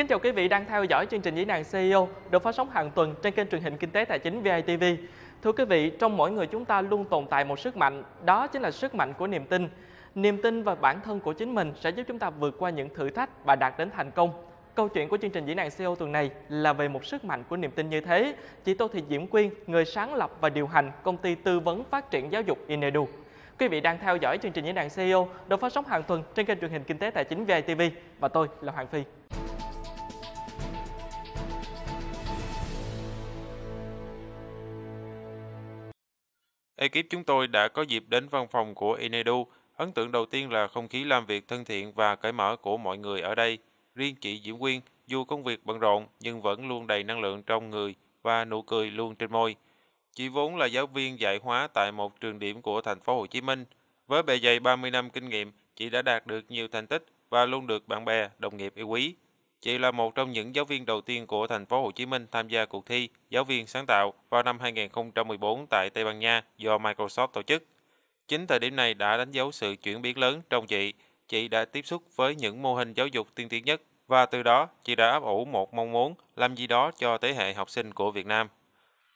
Kính chào quý vị đang theo dõi chương trình Diễn đàn CEO được phát sóng hàng tuần trên kênh truyền hình Kinh tế Tài chính VITV. Thưa quý vị, trong mỗi người chúng ta luôn tồn tại một sức mạnh, đó chính là sức mạnh của niềm tin. Niềm tin vào bản thân của chính mình sẽ giúp chúng ta vượt qua những thử thách và đạt đến thành công. Câu chuyện của chương trình Diễn đàn CEO tuần này là về một sức mạnh của niềm tin như thế. Chị Tô Thị Diễm Quyên, người sáng lập và điều hành công ty tư vấn phát triển giáo dục Inedu. Quý vị đang theo dõi chương trình Diễn đàn CEO được phát sóng hàng tuần trên kênh truyền hình Kinh tế Tài chính VITV và tôi là Hoàng Phi. Ekip chúng tôi đã có dịp đến văn phòng của Inedu. Ấn tượng đầu tiên là không khí làm việc thân thiện và cởi mở của mọi người ở đây. Riêng chị Diễm Quyên, dù công việc bận rộn nhưng vẫn luôn đầy năng lượng trong người và nụ cười luôn trên môi. Chị vốn là giáo viên dạy hóa tại một trường điểm của thành phố Hồ Chí Minh. Với bề dày 30 năm kinh nghiệm, chị đã đạt được nhiều thành tích và luôn được bạn bè, đồng nghiệp yêu quý. Chị là một trong những giáo viên đầu tiên của thành phố Hồ Chí Minh tham gia cuộc thi Giáo viên sáng tạo vào năm 2014 tại Tây Ban Nha do Microsoft tổ chức. Chính thời điểm này đã đánh dấu sự chuyển biến lớn trong chị. Chị đã tiếp xúc với những mô hình giáo dục tiên tiến nhất và từ đó chị đã ấp ủ một mong muốn làm gì đó cho thế hệ học sinh của Việt Nam.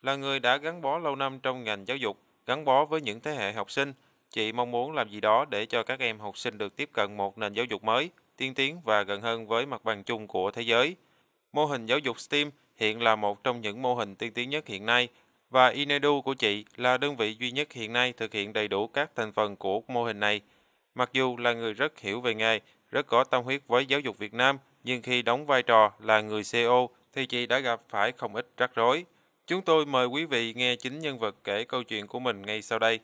Là người đã gắn bó lâu năm trong ngành giáo dục, gắn bó với những thế hệ học sinh, chị mong muốn làm gì đó để cho các em học sinh được tiếp cận một nền giáo dục mới, tiên tiến và gần hơn với mặt bằng chung của thế giới. Mô hình giáo dục STEAM hiện là một trong những mô hình tiên tiến nhất hiện nay và Inedu của chị là đơn vị duy nhất hiện nay thực hiện đầy đủ các thành phần của mô hình này. Mặc dù là người rất hiểu về nghề, rất có tâm huyết với giáo dục Việt Nam, nhưng khi đóng vai trò là người CEO thì chị đã gặp phải không ít rắc rối. Chúng tôi mời quý vị nghe chính nhân vật kể câu chuyện của mình ngay sau đây.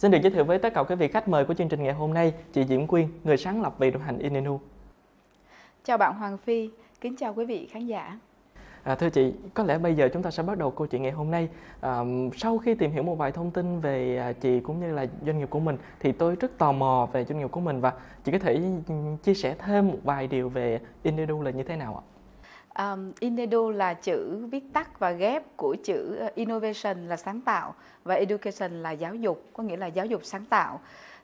Xin được giới thiệu với tất cả quý vị khách mời của chương trình ngày hôm nay, chị Diễm Quyên, người sáng lập và điều hành Inenu. Chào bạn Hoàng Phi, kính chào quý vị khán giả. À, thưa chị, có lẽ bây giờ chúng ta sẽ bắt đầu câu chuyện ngày hôm nay. À, sau khi tìm hiểu một vài thông tin về à, chị cũng như là doanh nghiệp của mình, thì tôi rất tò mò về doanh nghiệp của mình và chị có thể chia sẻ thêm một vài điều về Inedu là như thế nào ạ? Um, Inedu là chữ viết tắt và ghép của chữ ờ, innovation là sáng tạo và education là giáo dục, có nghĩa là giáo dục sáng tạo.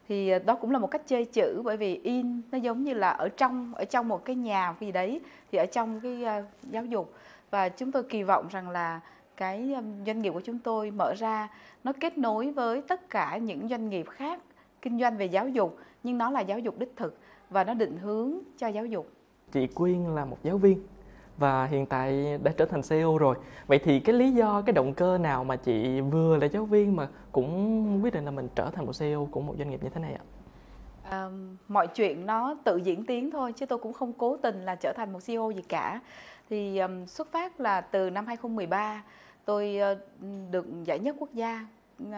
Thì ờ, đó cũng là một cách chơi chữ bởi vì in nó giống như là ở trong ở trong một cái nhà gì đấy thì ở trong cái uh, giáo dục. Và chúng tôi kỳ vọng rằng là cái doanh nghiệp của chúng tôi mở ra nó kết nối với tất cả những doanh nghiệp khác kinh doanh về giáo dục nhưng nó là giáo dục đích thực và nó định hướng cho giáo dục. Chị Quyên là một giáo viên và hiện tại đã trở thành CEO rồi. Vậy thì cái lý do, cái động cơ nào mà chị vừa là giáo viên mà cũng quyết định là mình trở thành một CEO của một doanh nghiệp như thế này ạ? À, mọi chuyện nó tự diễn tiến thôi chứ tôi cũng không cố tình là trở thành một CEO gì cả thì um, xuất phát là từ năm 2013 tôi uh, được giải nhất quốc gia uh,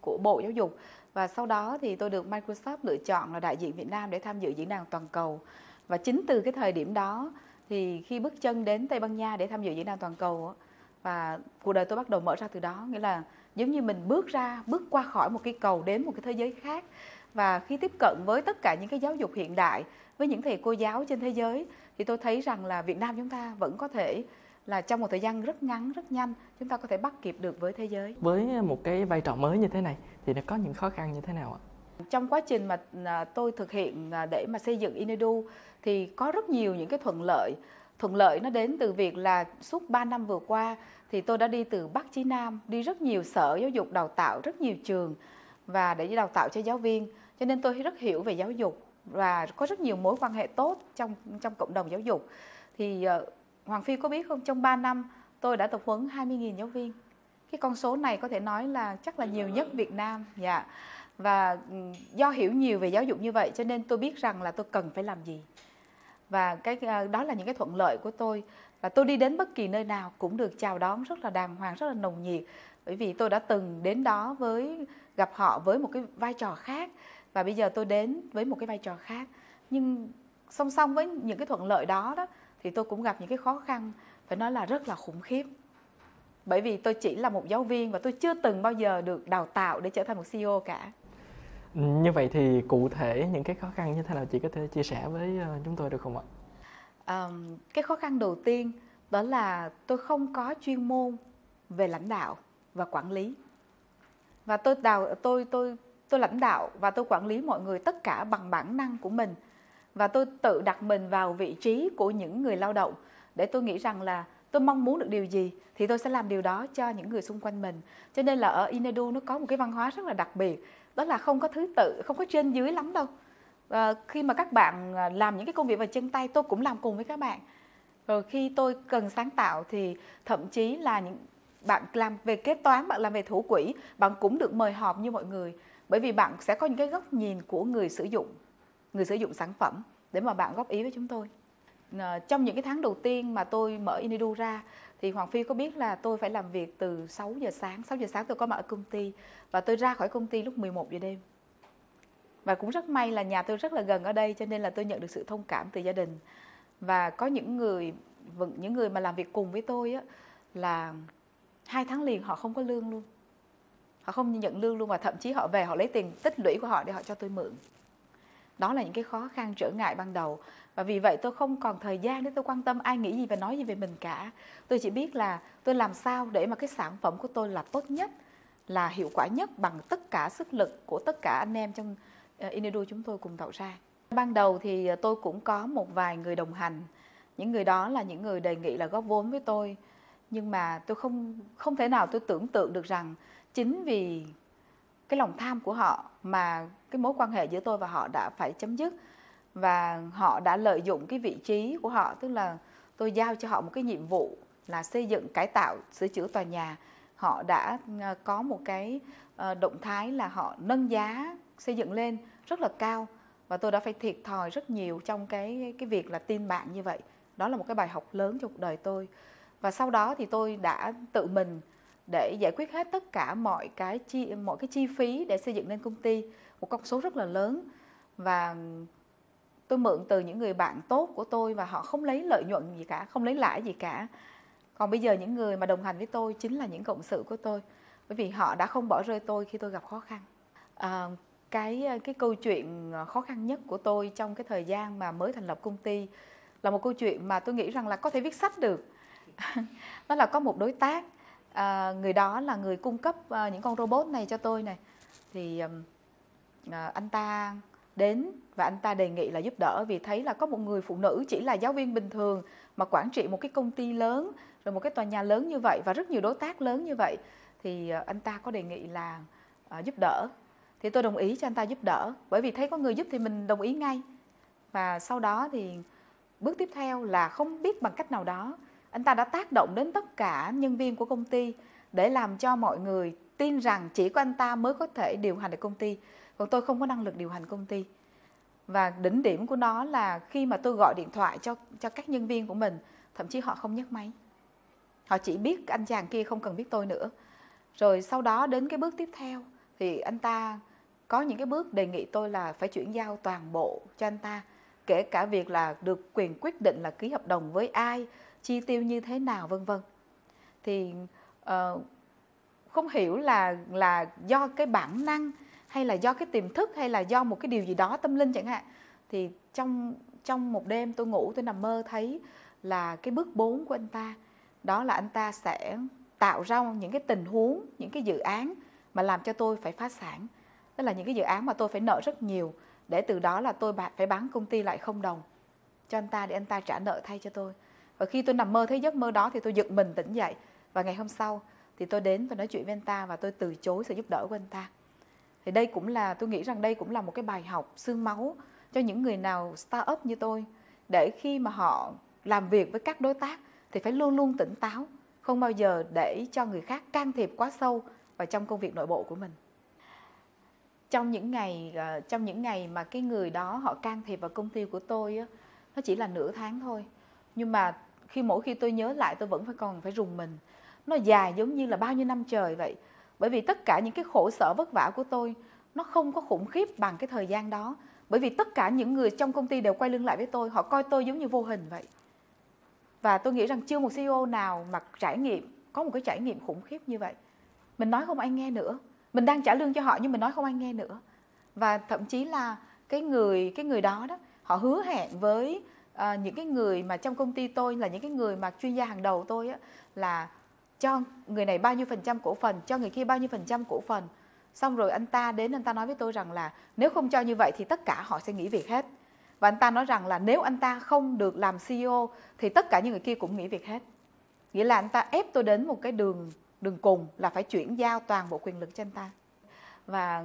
của Bộ Giáo dục và sau đó thì tôi được Microsoft lựa chọn là đại diện Việt Nam để tham dự diễn đàn toàn cầu và chính từ cái thời điểm đó thì khi bước chân đến Tây Ban Nha để tham dự diễn đàn toàn cầu và cuộc đời tôi bắt đầu mở ra từ đó, nghĩa là giống như mình bước ra, bước qua khỏi một cái cầu đến một cái thế giới khác. Và khi tiếp cận với tất cả những cái giáo dục hiện đại, với những thầy cô giáo trên thế giới, thì tôi thấy rằng là Việt Nam chúng ta vẫn có thể là trong một thời gian rất ngắn, rất nhanh, chúng ta có thể bắt kịp được với thế giới. Với một cái vai trò mới như thế này, thì nó có những khó khăn như thế nào ạ? Trong quá trình mà à, tôi thực hiện à, để mà xây dựng Inedu thì có rất nhiều những cái thuận lợi. Thuận lợi nó đến từ việc là suốt 3 năm vừa qua thì tôi đã đi từ Bắc chí Nam, đi rất nhiều sở giáo dục đào tạo, rất nhiều trường và để đào tạo cho giáo viên. Cho nên tôi rất hiểu về giáo dục và có rất nhiều mối quan hệ tốt trong trong cộng đồng giáo dục. Thì ờ, Hoàng Phi có biết không? Trong 3 năm tôi đã tập huấn 20.000 giáo viên. Cái con số này có thể nói là chắc là nhiều nhất Việt Nam. Dạ và do hiểu nhiều về giáo dục như vậy, cho nên tôi biết rằng là tôi cần phải làm gì. Và cái ờ, đó là những cái thuận lợi của tôi. Và tôi đi đến bất kỳ nơi nào cũng được chào đón rất là đàng hoàng, rất là nồng nhiệt. Bởi vì tôi đã từng đến đó với, gặp họ với một cái vai trò khác. Và bây giờ tôi đến với một cái vai trò khác. Nhưng song song với những cái thuận lợi đó đó, thì tôi cũng gặp những cái khó khăn. Phải nói là rất là khủng khiếp. Bởi vì tôi chỉ là một giáo viên và tôi chưa từng bao giờ được đào tạo để trở thành một CEO cả như vậy thì cụ thể những cái khó khăn như thế nào chị có thể chia sẻ với ờ, chúng tôi được không ạ? Um, cái khó khăn đầu tiên đó là tôi không có chuyên môn về lãnh đạo và quản lý. Và tôi đào tôi tôi tôi lãnh đạo và tôi quản lý mọi người tất cả bằng bản năng của mình. Và tôi tự đặt mình vào vị trí của những người lao động để tôi nghĩ rằng là tôi mong muốn được điều gì thì tôi sẽ làm điều đó cho những người xung quanh mình. Cho nên là ở Inedu nó có một cái văn hóa rất là đặc biệt đó là không có thứ tự không có trên dưới lắm đâu. À, khi mà các bạn ờ, làm những cái công việc bằng chân tay tôi cũng làm cùng với các bạn. Rồi khi tôi cần sáng tạo thì thậm chí là những bạn làm về kế toán bạn làm về thủ quỹ bạn cũng được mời họp như mọi người. Bởi vì bạn sẽ có những cái góc nhìn của người sử dụng người sử dụng sản phẩm để mà bạn góp ý với chúng tôi. À, trong những cái tháng đầu tiên mà tôi mở Inidu ra thì Hoàng Phi có biết là tôi phải làm việc từ 6 giờ sáng 6 giờ sáng tôi có mặt ở công ty và tôi ra khỏi công ty lúc 11 giờ đêm. Và cũng rất may là nhà tôi rất là gần ở đây cho nên là tôi nhận được sự thông cảm từ gia đình. Và có những người vâng, những người mà làm việc cùng với tôi á, là hai tháng liền họ không có lương luôn. Họ không nhận lương luôn và thậm chí họ về họ lấy tiền tích lũy của họ để họ cho tôi mượn. Đó là những cái khó khăn trở ngại ban đầu và vì vậy tôi không còn thời gian để tôi quan tâm ai nghĩ gì và nói gì về mình cả. Tôi chỉ biết là tôi làm sao để mà cái sản phẩm của tôi là tốt nhất là hiệu quả nhất bằng tất cả sức lực của tất cả anh em trong ờ, Inedu chúng tôi cùng tạo ra. Ban đầu thì tôi cũng có một vài người đồng hành. Những người đó là những người đề nghị là góp vốn với tôi. Nhưng mà tôi không không thể nào tôi tưởng tượng được rằng chính vì cái lòng tham của họ mà cái mối quan hệ giữa tôi và họ đã phải chấm dứt và họ đã lợi dụng cái vị trí của họ, tức là tôi giao cho họ một cái nhiệm vụ là xây dựng, cải tạo, sửa chữa tòa nhà. Họ đã ờ, có một cái ờ, động thái là họ nâng giá xây dựng lên rất là cao. Và tôi đã phải thiệt thòi rất nhiều trong cái cái việc là tin bạn như vậy. Đó là một cái bài học lớn trong cuộc đời tôi. Và sau đó thì tôi đã tự mình để giải quyết hết tất cả mọi cái chi, mọi cái chi phí để xây dựng nên công ty, một con số rất là lớn. Và tôi mượn từ những người bạn tốt của tôi và họ không lấy lợi nhuận gì cả không lấy lãi gì cả. Còn bây giờ những người mà đồng hành với tôi chính là những cộng sự của tôi bởi vì họ đã không bỏ rơi tôi khi tôi gặp khó khăn. À, cái à, cái câu chuyện à, khó khăn nhất của tôi trong cái thời gian mà mới thành lập công ty là một câu chuyện mà tôi nghĩ rằng là có thể viết sách được. Đó là có một đối tác à, người đó là người cung cấp à, những con robot này cho tôi này. Thì à, anh ta đến và anh ta đề nghị là giúp đỡ vì thấy là có một người phụ nữ chỉ là giáo viên bình thường mà quản trị một cái công ty lớn rồi một cái tòa nhà lớn như vậy và rất nhiều đối tác lớn như vậy thì ờ, anh ta có đề nghị là à, giúp đỡ. Thì tôi đồng ý cho anh ta giúp đỡ bởi vì thấy có người giúp thì mình đồng ý ngay. Và sau đó thì bước tiếp theo là không biết bằng cách nào đó anh ta đã tác động đến tất cả nhân viên của công ty để làm cho mọi người tin rằng chỉ có anh ta mới có thể điều hành được công ty còn tôi không có năng lực điều hành công ty. Và đỉnh điểm của nó là khi mà tôi gọi điện thoại cho cho các nhân viên của mình thậm chí họ không nhấc máy. Họ chỉ biết anh chàng kia không cần biết tôi nữa. Rồi sau đó đến cái bước tiếp theo thì anh ta có những cái bước đề nghị tôi là phải chuyển giao toàn bộ cho anh ta kể cả việc là được quyền quyết định là ký hợp đồng với ai chi tiêu như thế nào vân vân. Thì uh, không hiểu là là do cái bản năng hay là do cái tiềm thức hay là do một cái điều gì đó tâm linh chẳng hạn, thì trong trong một đêm tôi ngủ tôi nằm mơ thấy là cái bước 4 của anh ta, đó là anh ta sẽ tạo ra những cái tình huống, những cái dự án mà làm cho tôi phải phá sản. Tức là những cái dự án mà tôi phải nợ rất nhiều để từ đó là tôi phải bán công ty lại không đồng. Cho anh ta để anh ta trả nợ thay cho tôi. Và khi tôi nằm mơ thấy giấc mơ đó thì tôi giật mình tỉnh dậy. Và ngày hôm sau thì tôi đến và nói chuyện với anh ta và tôi từ chối sự giúp đỡ của anh ta thì đây cũng là tôi nghĩ rằng đây cũng là một cái bài học xương máu cho những người nào start up như tôi. Để khi mà họ làm việc với các đối tác thì phải luôn luôn tỉnh táo không bao giờ để cho người khác can thiệp quá sâu vào trong công việc nội bộ của mình. Trong những ngày à, trong những ngày mà cái người đó họ can thiệp vào công ty của tôi á, nó chỉ là nửa tháng thôi. Nhưng mà khi mỗi khi tôi nhớ lại tôi vẫn phải còn phải rùng mình. Nó dài giống như là bao nhiêu năm trời vậy bởi vì tất cả những cái khổ sở vất vả của tôi nó không có khủng khiếp bằng cái thời gian đó. Bởi vì tất cả những người trong công ty đều quay lưng lại với tôi họ coi tôi giống như vô hình vậy. Và tôi nghĩ rằng chưa một CEO nào mà trải nghiệm có một cái trải nghiệm khủng khiếp như vậy. Mình nói không ai nghe nữa. Mình đang trả lương cho họ nhưng mình nói không ai nghe nữa. Và thậm chí là cái người cái người đó đó họ hứa hẹn với uh, những cái người mà trong công ty tôi là những cái người mà chuyên gia hàng đầu tôi á là cho người này bao nhiêu phần trăm cổ phần cho người kia bao nhiêu phần trăm cổ phần. Xong rồi anh ta đến anh ta nói với tôi rằng là nếu không cho như vậy thì tất cả họ sẽ nghỉ việc hết. Và anh ta nói rằng là nếu anh ta không được làm CEO thì tất cả những người kia cũng nghỉ việc hết. Nghĩa là anh ta ép tôi đến một cái đường đường cùng là phải chuyển giao toàn bộ quyền lực cho anh ta. Và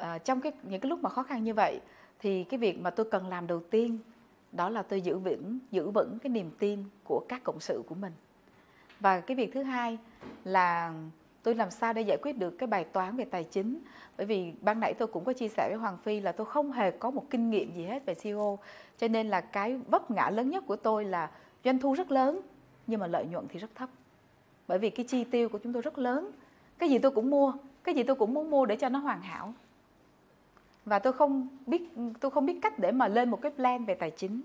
uh, trong cái những cái lúc mà khó khăn như vậy thì cái việc mà tôi cần làm đầu tiên đó là tôi giữ vững giữ vững cái niềm tin của các cộng sự của mình và cái việc thứ hai là tôi làm sao để giải quyết được cái bài toán về tài chính. Bởi vì ban nãy tôi cũng có chia sẻ với Hoàng Phi là tôi không hề có một kinh nghiệm gì hết về CEO cho nên là cái vấp ngã lớn nhất của tôi là doanh thu rất lớn, nhưng mà lợi nhuận thì rất thấp. Bởi vì cái chi tiêu của chúng tôi rất lớn. Cái gì tôi cũng mua, cái gì tôi cũng muốn mua để cho nó hoàn hảo. Và tôi không biết, tôi không biết cách để mà lên một cái plan về tài chính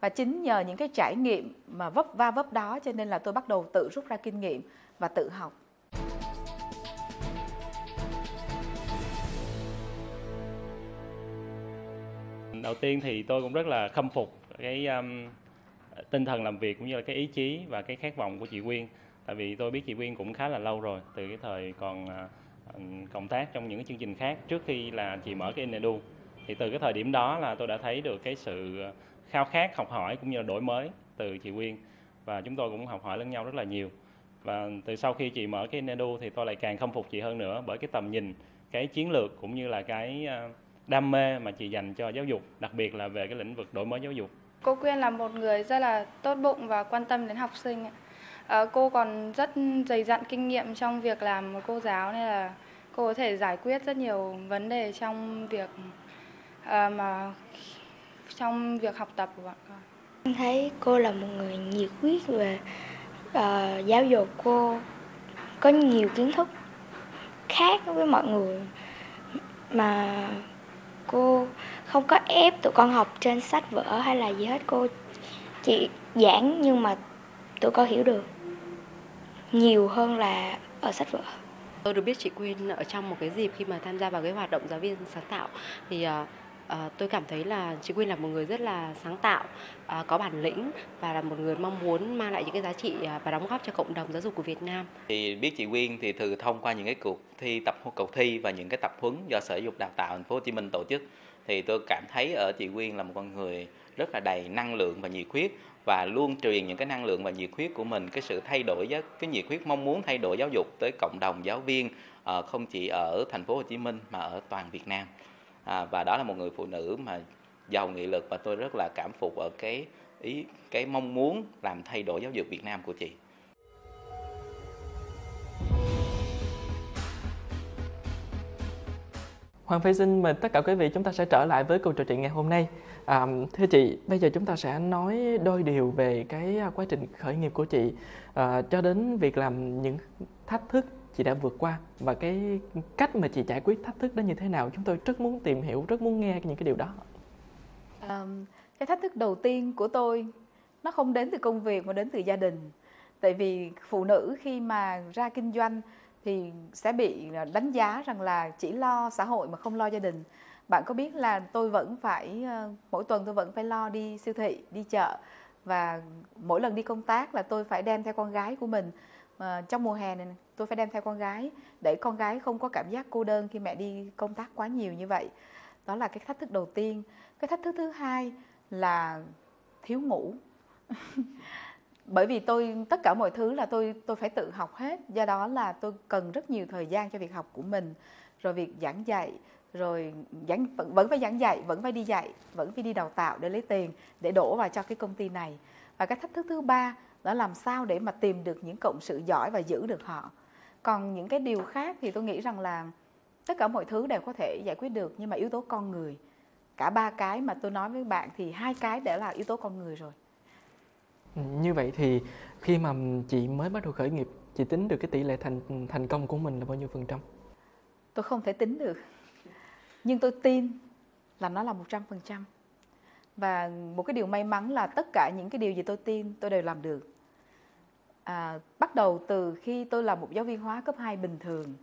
và chính nhờ những cái trải nghiệm mà vấp va vấp đó cho nên là tôi bắt đầu tự rút ra kinh nghiệm và tự học. Đầu tiên thì tôi cũng rất là khâm phục cái um, tinh thần làm việc cũng như là cái ý chí và cái khát vọng của chị Quyên. Tại vì tôi biết chị Quyên cũng khá là lâu rồi từ cái thời còn uh, cộng tác trong những cái chương trình khác trước khi là chị mở cái Inedu thì từ cái thời điểm đó là tôi đã thấy được cái sự à, khao khát học hỏi cũng như là đổi mới từ chị Quyên và chúng tôi cũng học hỏi lẫn nhau rất là nhiều và từ sau khi chị mở cái Nedu thì tôi lại càng khâm phục chị hơn nữa bởi cái tầm nhìn cái chiến lược cũng như là cái à, đam mê mà chị dành cho giáo dục, đặc biệt là về cái lĩnh vực đổi mới giáo dục. Cô Quyên là một người rất là tốt bụng và quan tâm đến học sinh. À, cô còn rất dày dặn kinh nghiệm trong việc làm một cô giáo nên là cô có thể giải quyết rất nhiều vấn đề trong việc à, mà trong việc học tập của bọn con. Em thấy cô là một người nhiệt huyết về uh, giáo dục cô có nhiều kiến thức khác với mọi người mà cô không có ép tụi con học trên sách vở hay là gì hết cô chỉ giảng nhưng mà tụi con hiểu được nhiều hơn là ở sách vở tôi được biết chị Quyên ở trong một cái dịp khi mà tham gia vào cái hoạt động giáo viên sáng tạo thì uh, À, tôi cảm thấy là chị Quyên là một người rất là sáng tạo, à, có bản lĩnh và là một người mong muốn mang lại những cái giá trị ờ, và đóng góp cho cộng đồng giáo dục của Việt Nam. Thì biết chị Quyên thì từ thông qua những cái cuộc thi tập cầu thi và những cái tập huấn do Sở Giáo dục Đào tạo Thành phố Hồ Chí Minh tổ chức thì tôi cảm thấy ở chị Quyên là một con người rất là đầy năng lượng và nhiệt huyết và luôn truyền những cái năng lượng và nhiệt huyết của mình cái sự thay đổi cái nhiệt huyết mong muốn thay đổi giáo dục tới cộng đồng giáo viên không chỉ ở thành phố Hồ Chí Minh mà ở toàn Việt Nam à, và đó là một người phụ nữ mà giàu nghị lực và tôi rất là cảm phục ở cái ý cái mong muốn làm thay đổi giáo dục Việt Nam của chị. Hoàng Phi xin mời tất cả quý vị chúng ta sẽ trở lại với cuộc trò chuyện ngày hôm nay. À, thưa chị, bây giờ chúng ta sẽ nói đôi điều về cái quá trình khởi nghiệp của chị à, cho đến việc làm những thách thức chị đã vượt qua và cái cách mà chị giải quyết thách thức đó như thế nào? Chúng tôi rất muốn tìm hiểu rất muốn nghe những cái điều đó. À, cái thách thức đầu tiên của tôi nó không đến từ công việc mà đến từ gia đình. Tại vì phụ nữ khi mà ra kinh doanh thì sẽ bị à, đánh giá rằng là chỉ lo xã hội mà không lo gia đình. Bạn có biết là tôi vẫn phải ờ, mỗi tuần tôi vẫn phải lo đi siêu thị đi chợ và mỗi lần đi công tác là tôi phải đem theo con gái của mình à, trong mùa hè này tôi phải đem theo con gái để con gái không có cảm giác cô đơn khi mẹ đi công tác quá nhiều như vậy. Đó là cái thách thức đầu tiên. Cái thách thức thứ hai là thiếu ngủ. Bởi vì tôi tất cả mọi thứ là tôi tôi phải tự học hết. Do đó là tôi cần rất nhiều thời gian cho việc học của mình. Rồi việc giảng dạy rồi giảng vẫn, vẫn phải giảng dạy vẫn phải đi dạy vẫn phải đi đào tạo để lấy tiền để đổ vào cho cái công ty này. Và cái thách thức thứ ba đó làm sao để mà tìm được những cộng sự giỏi và giữ được họ. Còn những cái điều khác thì tôi nghĩ rằng là tất cả mọi thứ đều có thể giải quyết được nhưng mà yếu tố con người. Cả ba cái mà tôi nói với bạn thì hai cái đã là yếu tố con người rồi. Như vậy thì khi mà chị mới bắt đầu khởi nghiệp chị tính được cái tỷ lệ thành thành công của mình là bao nhiêu phần trăm? Tôi không thể tính được nhưng tôi tin là nó là một trăm phần trăm và một cái điều may mắn là tất cả những cái điều gì tôi tin tôi đều làm được. À, bắt đầu từ khi tôi là một giáo viên hóa cấp 2 bình thường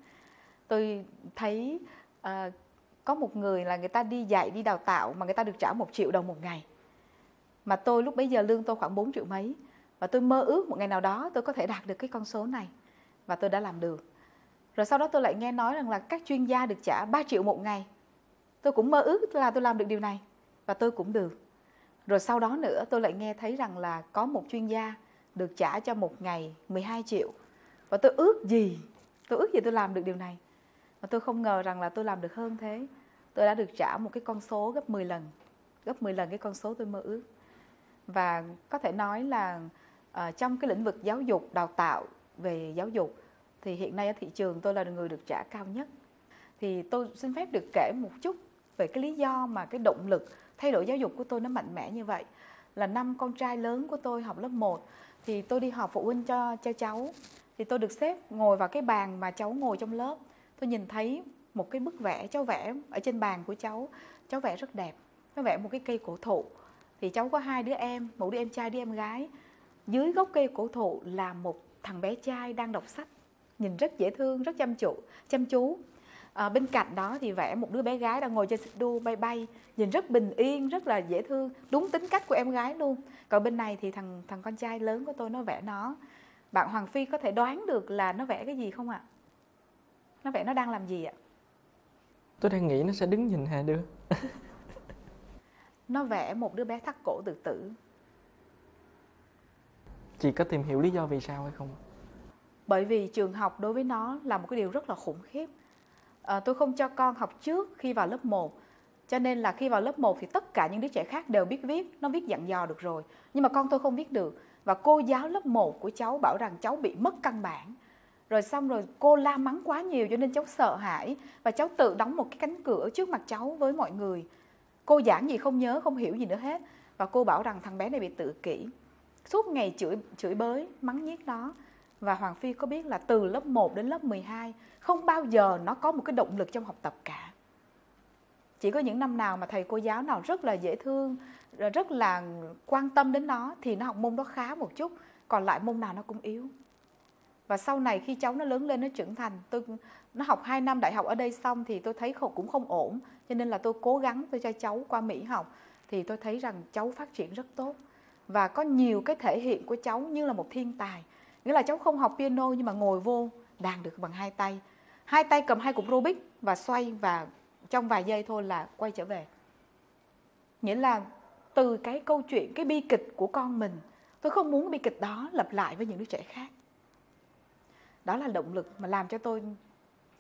tôi thấy à, có một người là người ta đi dạy đi đào tạo mà người ta được trả một triệu đồng một ngày. Mà tôi lúc bấy giờ lương tôi khoảng 4 triệu mấy. Và tôi mơ ước một ngày nào đó tôi có thể đạt được cái con số này. Và tôi đã làm được. Rồi sau đó tôi lại nghe nói rằng là các chuyên gia được trả 3 triệu một ngày. Tôi cũng mơ ước là tôi làm được điều này. Và tôi cũng được rồi sau đó nữa tôi lại nghe thấy rằng là có một chuyên gia được trả cho một ngày 12 triệu. Và tôi ước gì tôi ước gì tôi làm được điều này. Mà tôi không ngờ rằng là tôi làm được hơn thế. Tôi đã được trả một cái con số gấp 10 lần gấp 10 lần cái con số tôi mơ ước. Và có thể nói là uh, trong cái lĩnh vực giáo dục đào tạo về giáo dục thì hiện nay ở thị trường tôi là người được trả cao nhất. Thì tôi xin phép được kể một chút về cái lý do mà cái động lực thay đổi giáo dục của tôi nó mạnh mẽ như vậy. Là năm con trai lớn của tôi học lớp 1 thì tôi đi họp phụ huynh cho cho cháu. Thì tôi được xếp ngồi vào cái bàn mà cháu ngồi trong lớp. Tôi nhìn thấy một cái bức vẽ, cháu vẽ ở trên bàn của cháu. Cháu vẽ rất đẹp. Nó vẽ một cái cây cổ thụ. Thì cháu có hai đứa em, một đứa em trai, đứa em gái. Dưới gốc cây cổ thụ là một thằng bé trai đang đọc sách. Nhìn rất dễ thương, rất chăm chú chăm chú à, bên cạnh đó thì vẽ một đứa bé gái đang ngồi trên xích đu bay bay nhìn rất bình yên rất là dễ thương đúng tính cách của em gái luôn. Còn bên này thì thằng thằng con trai lớn của tôi nó vẽ nó. Bạn Hoàng Phi có thể đoán được là nó vẽ cái gì không ạ? Nó vẽ nó đang làm gì ạ? Tôi đang nghĩ nó sẽ đứng nhìn hai đứa nó vẽ một đứa bé thắt cổ tự tử. Chị có tìm hiểu lý do vì sao hay không? Bởi vì trường học đối với nó là một cái điều rất là khủng khiếp à, tôi không cho con học trước khi vào lớp 1 cho nên là khi vào lớp 1 thì tất cả những đứa trẻ khác đều biết viết nó viết dặn dò được rồi. Nhưng mà con tôi không viết được. Và cô giáo lớp 1 của cháu bảo rằng cháu bị mất căn bản. Rồi xong rồi cô la mắng quá nhiều cho nên cháu sợ hãi. Và cháu tự đóng một cái cánh cửa trước mặt cháu với mọi người. Cô giảng gì không nhớ không hiểu gì nữa hết. Và cô bảo rằng thằng bé này bị tự kỷ. Suốt ngày chửi chửi bới mắng nhiếc nó và Hoàng Phi có biết là từ lớp 1 đến lớp 12 không bao giờ nó có một cái động lực trong học tập cả. Chỉ có những năm nào mà thầy cô giáo nào rất là dễ thương, ờ, rất là quan tâm đến nó thì nó học môn đó khá một chút, còn lại môn nào nó cũng yếu. Và sau này khi cháu nó lớn lên nó trưởng thành, tôi nó học 2 năm đại học ở đây xong thì tôi thấy cũng không ổn, cho nên là tôi cố gắng tôi cho cháu qua Mỹ học thì tôi thấy rằng cháu phát triển rất tốt và có nhiều cái thể hiện của cháu như là một thiên tài nghĩa là cháu không học piano nhưng mà ngồi vô, đàn được bằng hai tay. Hai tay cầm hai cục Rubik và xoay và trong vài giây thôi là quay trở về. Nghĩa là từ cái câu chuyện, cái bi kịch của con mình, tôi không muốn bi kịch đó lặp lại với những đứa trẻ khác. Đó là động lực mà làm cho tôi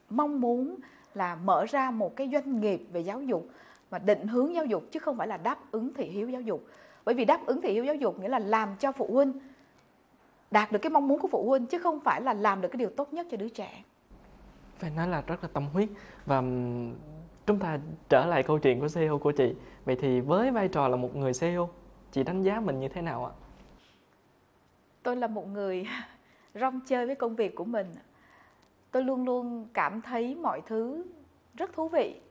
mong muốn là mở ra một cái doanh nghiệp về giáo dục và định hướng giáo dục chứ không phải là đáp ứng thị hiếu giáo dục. Bởi vì đáp ứng thị hiếu giáo dục nghĩa là làm cho phụ huynh đạt được cái mong muốn của phụ huynh chứ không phải là làm được cái điều tốt nhất cho đứa trẻ. Phải nói là rất là tâm huyết. Và chúng ta trở lại câu chuyện của CEO của chị. Vậy thì với vai trò là một người CEO chị đánh giá mình như thế nào ạ? Tôi là một người rong chơi với công việc của mình. Tôi luôn luôn cảm thấy mọi thứ rất thú vị.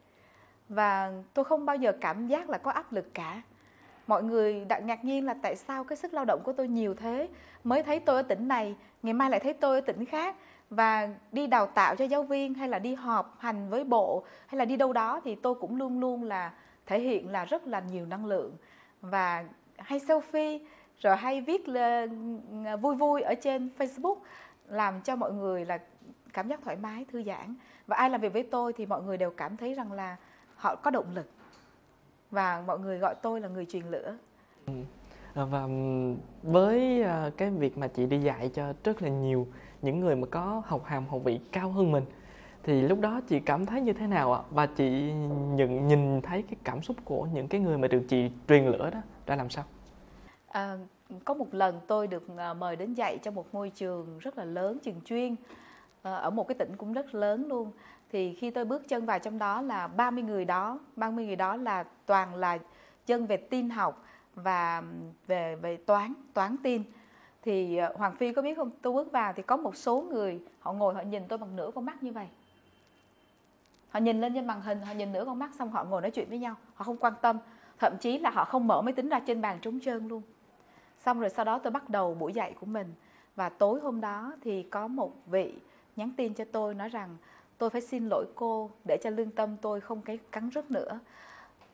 Và tôi không bao giờ cảm giác là có áp lực cả mọi người đã ngạc nhiên là tại sao cái sức lao động của tôi nhiều thế? Mới thấy tôi ở tỉnh này, ngày mai lại thấy tôi ở tỉnh khác. Và đi đào tạo cho giáo viên hay là đi họp hành với bộ hay là đi đâu đó thì tôi cũng luôn luôn là thể hiện là rất là nhiều năng lượng. Và hay selfie, rồi hay viết vui vui ở trên Facebook, làm cho mọi người là cảm giác thoải mái, thư giãn. Và ai làm việc với tôi thì mọi người đều cảm thấy rằng là họ có động lực và mọi người gọi tôi là người truyền lửa. À, và với à, cái việc mà chị đi dạy cho rất là nhiều những người mà có học hàm học vị cao hơn mình thì lúc đó chị cảm thấy như thế nào ạ? Và chị nhận nhìn thấy cái cảm xúc của những cái người mà được chị truyền lửa đó ra làm sao? À, có một lần tôi được à, mời đến dạy cho một ngôi trường rất là lớn trường chuyên ở một cái tỉnh cũng rất lớn luôn thì khi tôi bước chân vào trong đó là 30 người đó 30 người đó là toàn là dân về tin học và về về toán toán tin. Thì ờ, Hoàng Phi có biết không? Tôi bước vào thì có một số người, họ ngồi, họ nhìn tôi bằng nửa con mắt như vậy. Họ nhìn lên trên màn hình, họ nhìn nửa con mắt xong họ ngồi nói chuyện với nhau. Họ không quan tâm, thậm chí là họ không mở máy tính ra trên bàn trống trơn luôn. Xong rồi sau đó tôi bắt đầu buổi dạy của mình. Và tối hôm đó thì có một vị nhắn tin cho tôi nói rằng tôi phải xin lỗi cô để cho lương tâm tôi không cái cắn rứt nữa.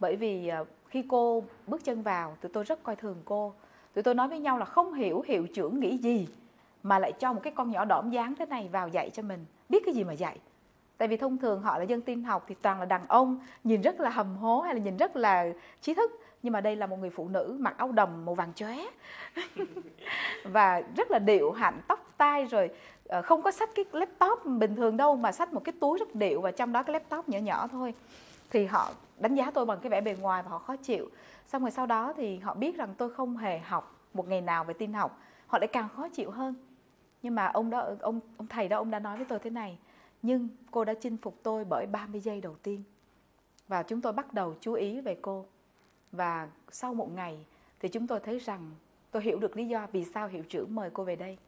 Bởi vì à, khi cô bước chân vào, tụi tôi rất coi thường cô. Tụi tôi nói với nhau là không hiểu hiệu trưởng nghĩ gì, mà lại cho một cái con nhỏ đỏm dáng thế này vào dạy cho mình. Biết cái gì mà dạy? Tại vì thông thường họ là dân tin học thì toàn là đàn ông, nhìn rất là hầm hố hay là nhìn rất là trí thức. Nhưng mà đây là một người phụ nữ mặc áo đầm màu vàng chóe. Và rất là điệu hạnh, tóc tay rồi ờ, không có sách cái laptop bình thường đâu mà sách một cái túi rất điệu và trong đó cái laptop nhỏ nhỏ thôi. Thì họ đánh giá tôi bằng cái vẻ bề ngoài và họ khó chịu. Xong rồi sau đó thì họ biết rằng tôi không hề học một ngày nào về tin học, họ lại càng khó chịu hơn. Nhưng mà ông đó, ông ông thầy đó, ông đã nói với tôi thế này, nhưng cô đã chinh phục tôi bởi 30 giây đầu tiên và chúng tôi bắt đầu chú ý về cô. Và sau một ngày thì chúng tôi thấy rằng tôi hiểu được lý do vì sao hiệu trưởng mời cô về đây.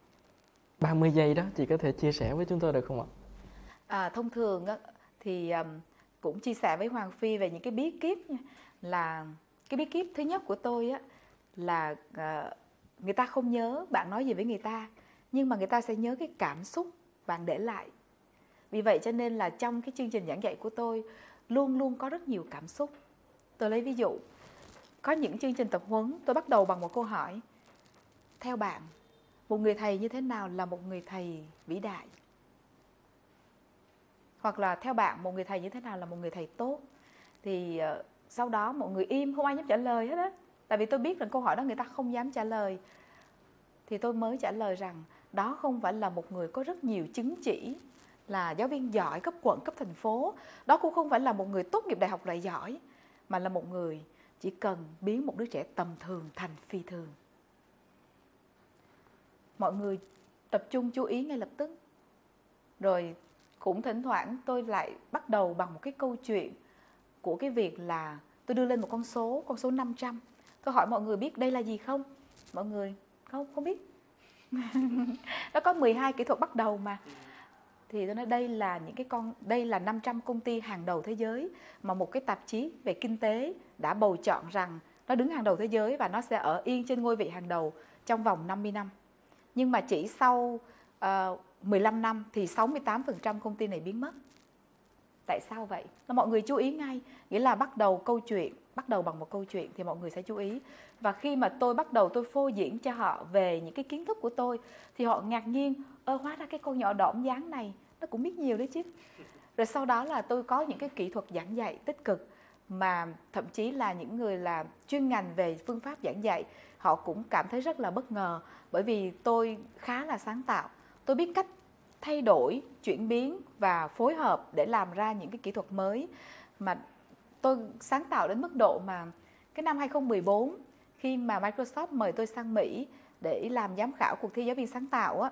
30 giây đó chị có thể chia sẻ với chúng tôi được không ạ? à, thông thường á, thì um, cũng chia sẻ với Hoàng Phi về những cái bí kíp nha. là cái bí kíp thứ nhất của tôi á là uh, người ta không nhớ bạn nói gì với người ta nhưng mà người ta sẽ nhớ cái cảm xúc bạn để lại vì vậy cho nên là trong cái chương trình giảng dạy của tôi luôn luôn có rất nhiều cảm xúc tôi lấy ví dụ có những chương trình tập huấn tôi bắt đầu bằng một câu hỏi theo bạn một người thầy như thế nào là một người thầy vĩ đại? Hoặc là theo bạn một người thầy như thế nào là một người thầy tốt? Thì uh, sau đó mọi người im không ai dám trả lời hết á. Tại vì tôi biết rằng câu hỏi đó người ta không dám trả lời. Thì tôi mới trả lời rằng đó không phải là một người có rất nhiều chứng chỉ là giáo viên giỏi cấp quận cấp thành phố. Đó cũng không phải là một người tốt nghiệp đại học loại giỏi mà là một người chỉ cần biến một đứa trẻ tầm thường thành phi thường mọi người tập trung chú ý ngay lập tức. Rồi cũng thỉnh thoảng tôi lại bắt đầu bằng một cái câu chuyện của cái việc là tôi đưa lên một con số con số 500 tôi hỏi mọi người biết đây là gì không? Mọi người, không không biết. Nó có 12 kỹ thuật bắt đầu mà. Thì tôi nói đây là những cái con, đây là 500 công ty hàng đầu thế giới mà một cái tạp chí về kinh tế đã bầu chọn rằng nó đứng hàng đầu thế giới và nó sẽ ở yên trên ngôi vị hàng đầu trong vòng 50 năm. Nhưng mà chỉ sau ờ, uh, 15 năm thì 68% công ty này biến mất. Tại sao vậy? Là mọi người chú ý ngay, nghĩa là bắt đầu câu chuyện, bắt đầu bằng một câu chuyện thì mọi người sẽ chú ý. Và khi mà tôi bắt đầu tôi phô diễn cho họ về những cái kiến thức của tôi thì họ ngạc nhiên, ơ hóa ra cái con nhỏ đỏm dáng này nó cũng biết nhiều đấy chứ. Rồi sau đó là tôi có những cái kỹ thuật giảng dạy tích cực mà thậm chí là những người là chuyên ngành về phương pháp giảng dạy họ cũng cảm thấy rất là bất ngờ. Bởi vì tôi khá là sáng tạo. Tôi biết cách thay đổi, chuyển biến và phối hợp để làm ra những cái kỹ thuật mới. Mà tôi sáng tạo đến mức độ mà cái năm 2014 khi mà Microsoft mời tôi sang Mỹ để làm giám khảo cuộc thi giáo viên sáng tạo á,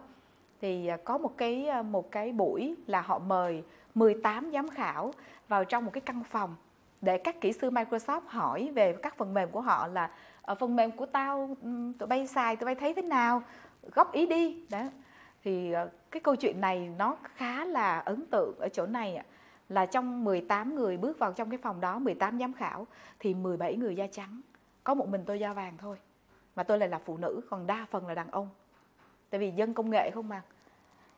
thì à, có một cái à, một cái buổi là họ mời 18 giám khảo vào trong một cái căn phòng để các kỹ sư Microsoft hỏi về các phần mềm của họ là ở phần mềm của tao ừ, tụi bay xài, tụi bay thấy thế nào, góp ý đi. Đó. Thì ờ, cái câu chuyện này nó khá là ấn tượng ở chỗ này là trong 18 người bước vào trong cái phòng đó 18 giám khảo, thì 17 người da trắng. Có một mình tôi da vàng thôi, mà tôi lại là phụ nữ, còn đa phần là đàn ông. Tại vì dân công nghệ không mà.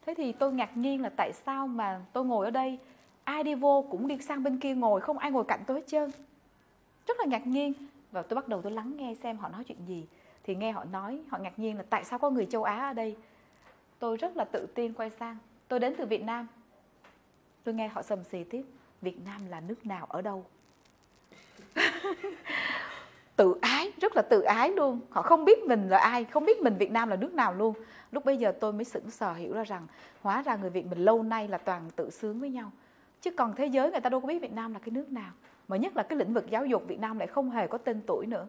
Thế thì tôi ngạc nhiên là tại sao mà tôi ngồi ở đây ai đi vô cũng đi sang bên kia ngồi, không ai ngồi cạnh tôi hết trơn. Rất là ngạc nhiên. Và tôi bắt đầu tôi lắng nghe xem họ nói chuyện gì. Thì nghe họ nói, họ ngạc nhiên là tại sao có người châu Á ở đây. Tôi rất là tự tin quay sang. Tôi đến từ Việt Nam. Tôi nghe họ sầm xì tiếp. Việt Nam là nước nào ở đâu? Tự ái, rất là tự ái luôn. Họ không biết mình là ai, không biết mình Việt Nam là nước nào luôn. Lúc bây giờ tôi mới sững sờ hiểu ra rằng, hóa ra người Việt mình lâu nay là toàn tự sướng với nhau chứ còn thế giới người ta đâu có biết Việt Nam là cái nước nào. Mà nhất là cái lĩnh vực giáo dục Việt Nam lại không hề có tên tuổi nữa.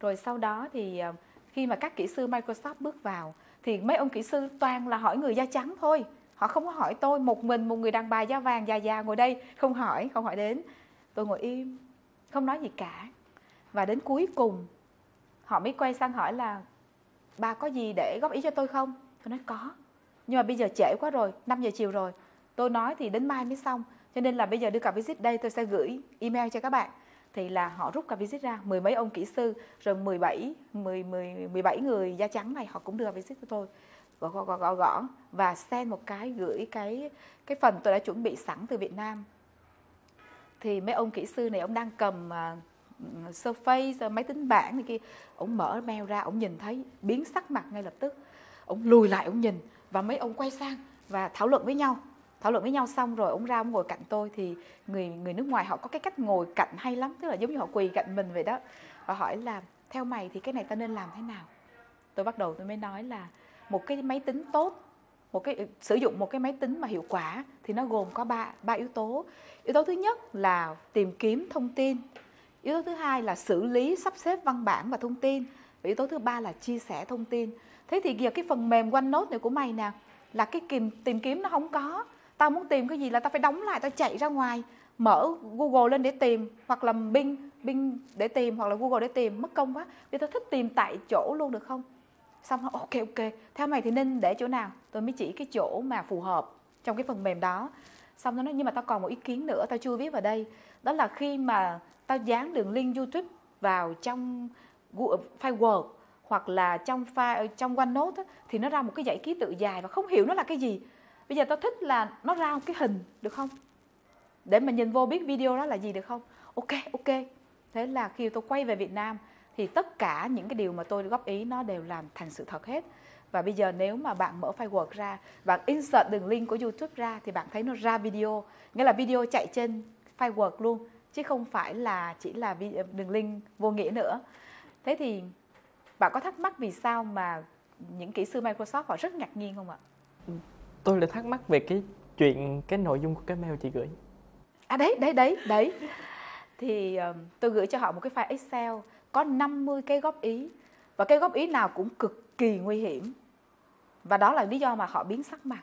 Rồi sau đó thì ờ, khi mà các kỹ sư Microsoft bước vào, thì mấy ông kỹ sư toàn là hỏi người da trắng thôi. Họ không có hỏi tôi một mình, một người đàn bà da vàng, già già ngồi đây, không hỏi không hỏi đến. Tôi ngồi im, không nói gì cả. Và đến cuối cùng, họ mới quay sang hỏi là, bà có gì để góp ý cho tôi không? Tôi nói, có. Nhưng mà bây giờ trễ quá rồi 5 giờ chiều rồi tôi nói thì đến mai mới xong. Cho nên là bây giờ đưa cặp visit đây tôi sẽ gửi email cho các bạn. Thì là họ rút cặp visit ra mười mấy ông kỹ sư rồi 17 10, 10 17 người da trắng này họ cũng đưa visit cho tôi. Gõ gõ gõ gõ gõ. Và send một cái gửi cái cái phần tôi đã chuẩn bị sẵn từ Việt Nam. Thì mấy ông kỹ sư này ông đang cầm uh, surface à, máy tính bảng này kia. Ông mở mail ra ông nhìn thấy biến sắc mặt ngay lập tức. Ông lùi lại ông nhìn. Và mấy ông quay sang và thảo luận với nhau thảo luận với nhau xong rồi ông ra ông ngồi cạnh tôi thì người người nước ngoài họ có cái cách ngồi cạnh hay lắm, tức là giống như họ quỳ cạnh mình vậy đó. Và hỏi là, theo mày thì cái này ta nên làm thế nào? Tôi bắt đầu tôi mới nói là, một cái máy tính tốt, một cái ừ, sử dụng một cái máy tính mà hiệu quả thì nó gồm có ba ba yếu tố. Yếu tố thứ nhất là tìm kiếm thông tin, yếu tố thứ hai là xử lý, sắp xếp văn bản và thông tin, và yếu tố thứ ba là chia sẻ thông tin. Thế thì giờ cái phần mềm OneNote này của mày nè, là cái tìm kiếm nó không có tao muốn tìm cái gì là tao phải đóng lại tao chạy ra ngoài mở Google lên để tìm hoặc là Bing Bing để tìm hoặc là Google để tìm. Mất công quá. Vì tao thích tìm tại chỗ luôn được không? Xong rồi ok ok. Theo mày thì nên để chỗ nào? Tôi mới chỉ cái chỗ mà phù hợp trong cái phần mềm đó. Xong nó nói nhưng mà tao còn một ý kiến nữa tao chưa viết vào đây. Đó là khi mà tao dán đường link YouTube vào trong google, file Word hoặc là trong file trong OneNote á, thì nó ra một cái dãy ký tự dài và không hiểu nó là cái gì bây giờ tao thích là nó ra một cái hình, được không? Để mà nhìn vô biết video đó là gì, được không? Ok ok. Thế là khi tôi quay về Việt Nam, thì tất cả những cái điều mà tôi góp ý nó đều làm thành sự thật hết. Và bây giờ nếu mà bạn mở file Word ra bạn insert đường link của YouTube ra, thì bạn thấy nó ra video. Nghĩa là video chạy trên file Word luôn, chứ không phải là chỉ là đường link vô nghĩa nữa. Thế thì bạn có thắc mắc vì sao mà những kỹ sư Microsoft họ rất ngạc nhiên không ạ? Tôi lại thắc mắc về cái chuyện cái nội dung của cái mail chị gửi. À đấy đấy đấy đấy. Thì um, tôi gửi cho họ một cái file Excel có 50 cái góp ý và cái góp ý nào cũng cực kỳ nguy hiểm. Và đó là lý do mà họ biến sắc mặt.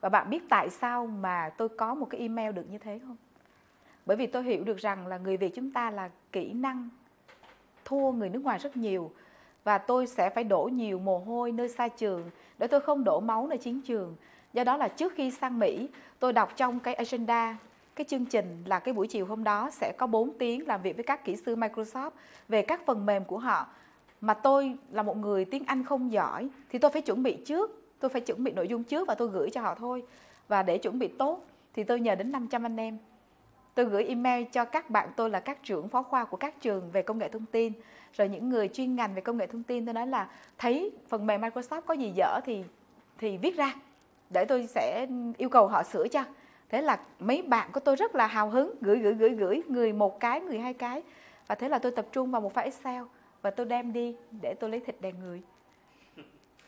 Và bạn biết tại sao mà tôi có một cái email được như thế không? Bởi vì tôi hiểu được rằng là người việt chúng ta là kỹ năng thua người nước ngoài rất nhiều. Và tôi sẽ phải đổ nhiều mồ hôi nơi xa trường để tôi không đổ máu nơi chiến trường do đó là trước khi sang mỹ, tôi đọc trong cái agenda, cái chương trình là cái buổi chiều hôm đó sẽ có 4 tiếng làm việc với các kỹ sư Microsoft về các phần mềm của họ. Mà tôi là một người tiếng Anh không giỏi thì tôi phải chuẩn bị trước, tôi phải chuẩn bị nội dung trước và tôi gửi cho họ thôi. Và để chuẩn bị tốt thì tôi nhờ đến 500 anh em. Tôi gửi email cho các bạn, tôi là các trưởng phó khoa của các trường về công nghệ thông tin. Rồi những người chuyên ngành về công nghệ thông tin tôi nói là, thấy phần mềm Microsoft có gì dở thì thì viết ra để tôi sẽ yêu cầu họ sửa cho. Thế là mấy bạn của tôi rất là hào hứng, gửi gửi gửi gửi, người một cái, người hai cái. Và thế là tôi tập trung vào một file Excel và tôi đem đi để tôi lấy thịt đèn người.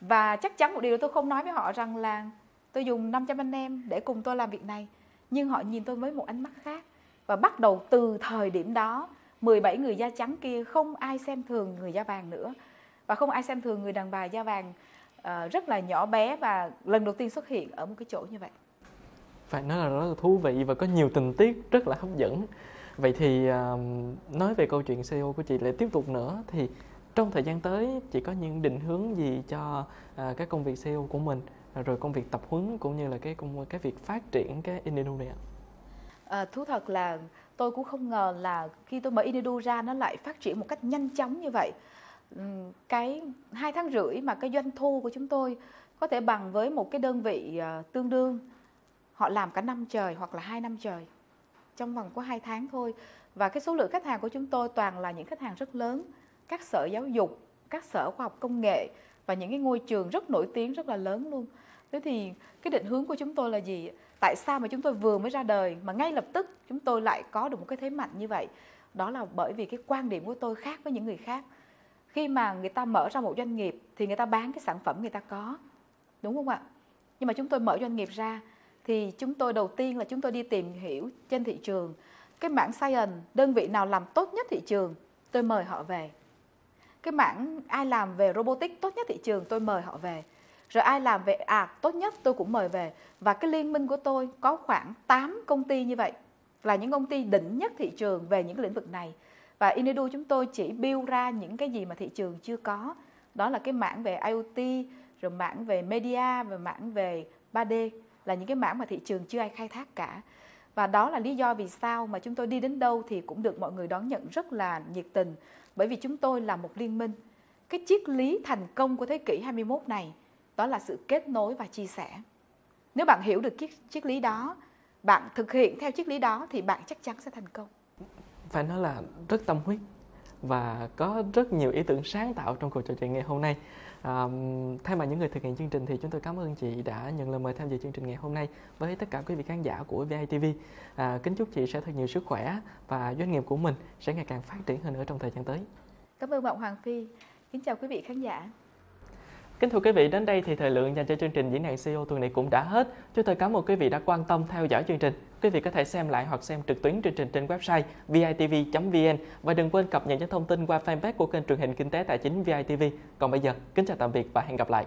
Và chắc chắn một điều tôi không nói với họ rằng là tôi dùng 500 anh em để cùng tôi làm việc này. Nhưng họ nhìn tôi với một ánh mắt khác. Và bắt đầu từ thời điểm đó 17 người da trắng kia không ai xem thường người da vàng nữa. Và không ai xem thường người đàn bà da vàng uh, rất là nhỏ bé và lần đầu tiên xuất hiện ở một cái chỗ như vậy phải nói là rất là thú vị và có nhiều tình tiết rất là hấp dẫn vậy thì uh, nói về câu chuyện CEO của chị lại tiếp tục nữa thì trong thời gian tới chị có những định hướng gì cho uh, cái công việc CEO của mình rồi công việc tập huấn cũng như là cái công cái việc phát triển cái Inedu này ạ? À, thú thật là tôi cũng không ngờ là khi tôi mở Inedu ra nó lại phát triển một cách nhanh chóng như vậy. Ừ, cái hai tháng rưỡi mà cái doanh thu của chúng tôi có thể bằng với một cái đơn vị ờ, tương đương. Họ làm cả năm trời hoặc là hai năm trời, trong vòng có hai tháng thôi. Và cái số lượng khách hàng của chúng tôi toàn là những khách hàng rất lớn, các sở giáo dục, các sở khoa học công nghệ và những cái ngôi trường rất nổi tiếng, rất là lớn luôn. Thế thì cái định hướng của chúng tôi là gì? Tại sao mà chúng tôi vừa mới ra đời mà ngay lập tức chúng tôi lại có được một cái thế mạnh như vậy? Đó là bởi vì cái quan điểm của tôi khác với những người khác khi mà người ta mở ra một doanh nghiệp thì người ta bán cái sản phẩm người ta có, đúng không ạ? Nhưng mà chúng tôi mở doanh nghiệp ra thì chúng tôi đầu tiên là chúng tôi đi tìm hiểu trên thị trường cái mảng science, đơn vị nào làm tốt nhất thị trường, tôi mời họ về. Cái mảng ai làm về robotics tốt nhất thị trường, tôi mời họ về. Rồi ai làm về à tốt nhất, tôi cũng mời về. Và cái liên minh của tôi có khoảng 8 công ty như vậy, là những công ty đỉnh nhất thị trường về những lĩnh vực này và Inedu chúng tôi chỉ build ra những cái gì mà thị trường chưa có. Đó là cái mảng về IoT, rồi mảng về media và mảng về 3D là những cái mảng mà thị trường chưa ai khai thác cả. Và đó là lý do vì sao mà chúng tôi đi đến đâu thì cũng được mọi người đón nhận rất là nhiệt tình. Bởi vì chúng tôi là một liên minh. Cái triết lý thành công của thế kỷ 21 này, đó là sự kết nối và chia sẻ. Nếu bạn hiểu được triết lý đó, bạn thực hiện theo triết lý đó thì bạn chắc chắn sẽ thành công phải nói là rất tâm huyết và có rất nhiều ý tưởng sáng tạo trong cuộc trò chuyện ngày hôm nay À, thay mặt những người thực hiện chương trình thì chúng tôi cảm ơn chị đã nhận lời mời tham dự chương trình ngày hôm nay với tất cả quý vị khán giả của VITV. À, kính chúc chị sẽ thật nhiều sức khỏe và doanh nghiệp của mình sẽ ngày càng phát triển hơn nữa trong thời gian tới. Cảm ơn bạn Hoàng Phi. Kính chào quý vị khán giả. Kính thưa quý vị, đến đây thì thời lượng dành cho chương trình diễn đàn CEO tuần này cũng đã hết. Chúng tôi cảm ơn quý vị đã quan tâm theo dõi chương trình. Quý vị có thể xem lại hoặc xem trực tuyến chương trình trên website vitv.vn và đừng quên cập nhật những thông tin qua fanpage của kênh truyền hình kinh tế tài chính VITV. Còn bây giờ, kính chào tạm biệt và hẹn gặp lại.